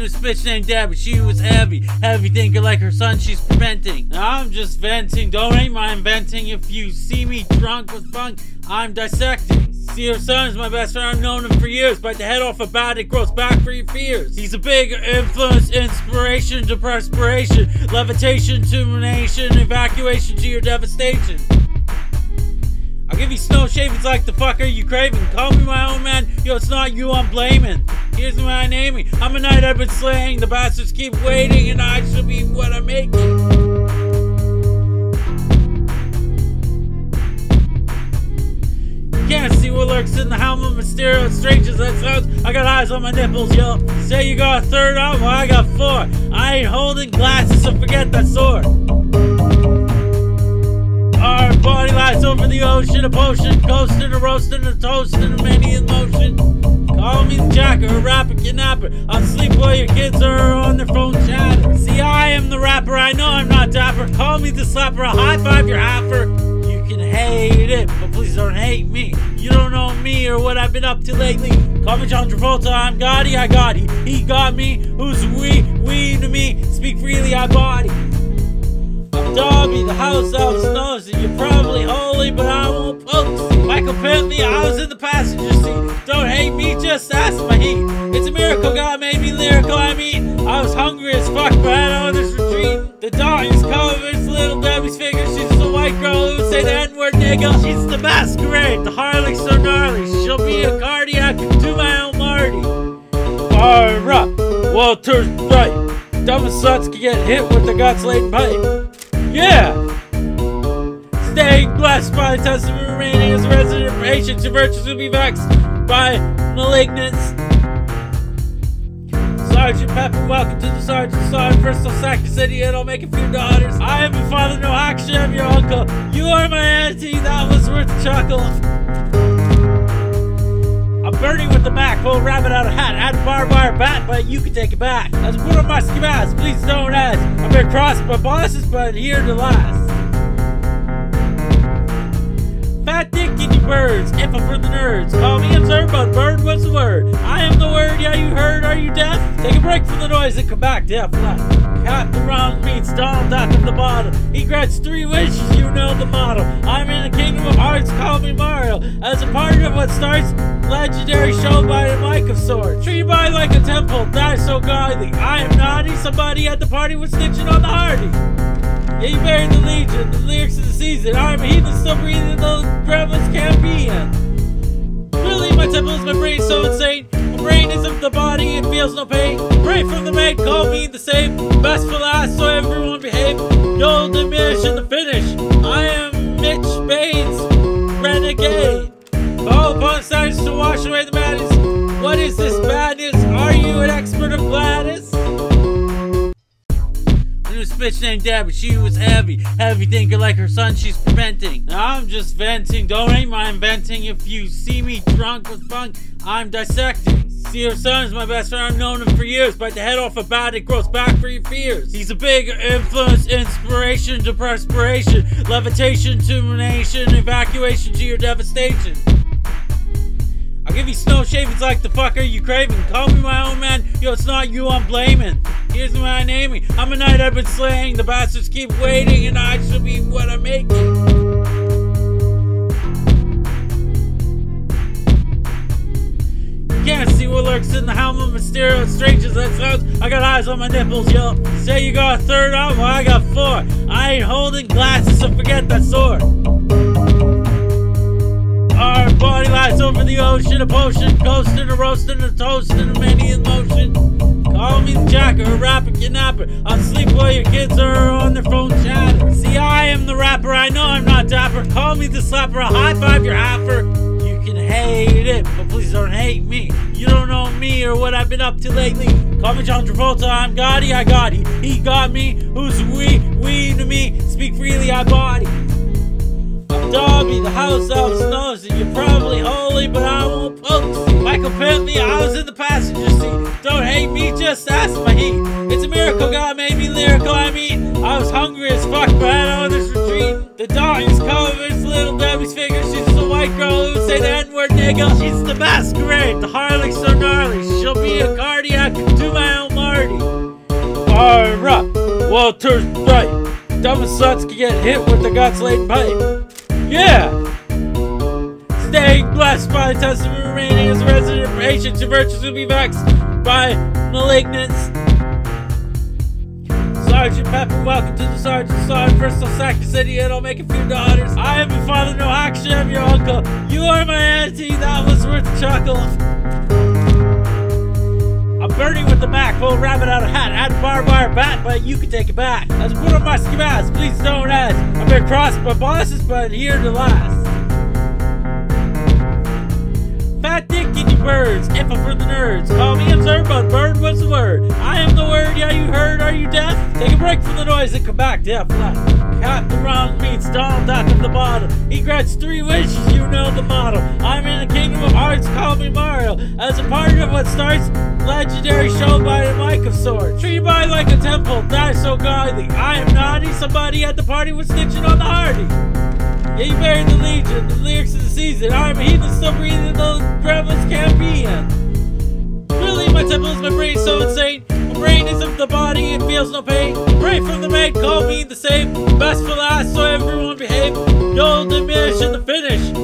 knew this bitch named Debbie. She was heavy, heavy thinking like her son she's preventing. Now I'm just venting, don't hate my inventing. If you see me drunk with funk, I'm dissecting. See, her son's my best friend. I've known him for years. Bite the head off a bat, it grows back for your fears. He's a big influence, inspiration to perspiration, levitation to evacuation to your devastation. I'll give you snow shavings like the fucker you craving. Call me my own man. Yo, it's not you I'm blaming. Here's my naming. I'm a knight I've been slaying. The bastards keep waiting, and I should be what I'm making. Can't see what lurks in the helmet, mysterious strangers that sounds. I got eyes on my nipples, yo. Say you got a third arm, well, I got four. I ain't holding glasses, so forget that sword. Over the ocean, a potion, coasting, a roasting, a toasting, a many in motion. Call me the jacker, a rapper, kidnapper. I'll sleep while your kids are on their phone chatter. See, I am the rapper, I know I'm not dapper. Call me the slapper, I'll high five your haffer. You can hate it, but please don't hate me. You don't know me or what I've been up to lately. Call me John Travolta, I'm Gotti, I got he. He got me, who's we? We to me, speak freely, I body. Dobby, the house elves knows that you're probably holy, but I won't post. Michael Pentley, I was in the passenger seat. Don't hate me, just ask my heat. It's a miracle God made me lyrical, I mean. I was hungry as fuck, but I know this retreat. The darkness covers little Debbie's figure. She's a white girl who would say the N-word nigga. She's the masquerade, the Harley so gnarly. She'll be a cardiac to my own Marty. Fire up, Walter's right. Dumbest sluts can get hit with the laden pipe. Yeah! Staying blessed by the testament remaining as a resident patient to virtues will be vexed by malignance. Sergeant Pepper, welcome to the Sergeant Sergeant Bristol Sack City, and I'll make a few daughters. I am your father, no action, I'm your uncle. You are my auntie, that was worth a chuckle. I'm burning with the pull a rabbit out of hat, add a barbed wire bat, but you can take it back. As I put on my schematics, please don't ask. I've been crossed by bosses, but here to last. Fat dick in you birds, if I'm for the nerds. Call me absurd, but bird, what's the word? I am the word, yeah, you heard, are you deaf? Take a break from the noise and come back, deaf left. the Ron meets Donald Duck at the bottom. He grants three wishes, you know the model. I'm in the kingdom of hearts, call me Mario. As a part of what starts, legendary show by the sorts. Treated by like a temple, die so godly. I am naughty, somebody at the party was snitching on the hardy. Yeah, you buried the legion, the lyrics of the season. I'm a heathen, still breathing, the be in. Really, my temple is my brain so insane. My brain is of the body, it feels no pain. Pray from the maid, call me the same. Best for last, so everyone behave. In the the madness. What is this madness? Are you an expert of knew this bitch named Debbie. She was heavy, heavy thinker like her son she's preventing. Now I'm just venting, don't hate my inventing. If you see me drunk with funk, I'm dissecting. See, her son's my best friend. I've known him for years. Bite the head off a bat, it grows back for your fears. He's a big influence, inspiration to perspiration, levitation to nation, evacuation to your devastation. I'll give you snow shavings like the fucker you craving. Call me my own man. Yo, it's not you I'm blaming. Here's my naming. I'm a knight I've been slaying. The bastards keep waiting, and I should be what I'm making. Can't see what lurks in the helmet, mysterious strangers that sounds. I got eyes on my nipples, yo. Say you got a third arm, well, I got four. I ain't holding glasses, so forget that sword. Roasting, a toasting, many in motion. Call me the jacker, a rapper, kidnapper. I'll sleep while your kids are on their phone chatter. See, I am the rapper, I know I'm not dapper. Call me the slapper, I'll high five your haffer. You can hate it, but please don't hate me. You don't know me or what I've been up to lately. Call me John Travolta, I'm Gotti, I got he. He got me, who's we? We to me, speak freely, I body. Dobby, the house elves knows that you're probably holy, but I won't post. Michael Pentley, I was in the passenger seat. Don't hate me, just ask my heat. It's a miracle God made me lyrical, I mean. I was hungry as fuck, but I know this retreat. The darkness covers little Debbie's figure. She's a white girl who would say the N-word nigga. She's the masquerade, the Harley so gnarly. She'll be a cardiac to my own Marty. Walter's right. Dumb sluts can get hit with the guts laden pipe. Yeah! Staying blessed by the testament remaining as a resident patient to virtues will be vexed by malignance. Sergeant Pepper, welcome to the Sergeant Sergeant Bristol Sacker City, and I'll make a few daughters. I am your father, no action, I'm your uncle. You are my auntie, that was worth a chuckle. I'm burning with the Mac, pull a rabbit out of hat, add barbed wire bat, but you can take it back. Let's put on my schematics, please don't ask. I've been crossed by bosses, but here to last. Fat dick kitty birds, if for the nerds. Call me absurd, but bird was the word. I am the word, yeah, you break from the noise and come back, deaf left. Captain Wrong meets Donald Duck the bottom. He grants three wishes, you know the motto. I'm in the kingdom of hearts, call me Mario. As a part of what starts, legendary show by a mic of sorts. Treated by like a temple, die so godly. I am naughty, somebody at the party was snitching on the hardy. You buried the legion, the lyrics of the season. I'm heathen, still breathing, the gremlins the body, it feels no pain. Right from the maid, call me the same. Best for last, so everyone behave. You'll diminish in the finish.